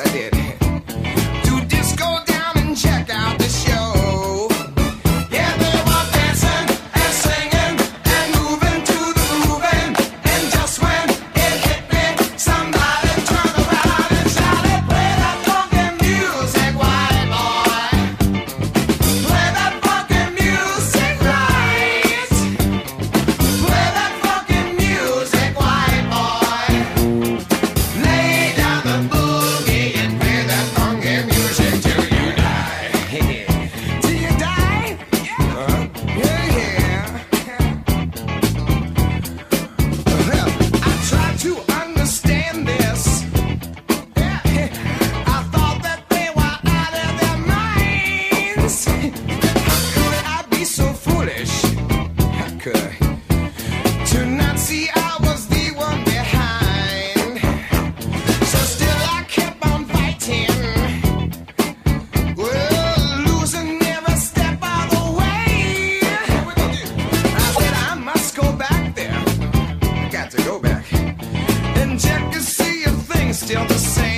I did. To not see I was the one behind. So still I kept on fighting. Well, losing every step of the way. I said I must go back there. I got to go back and to see if things still the same.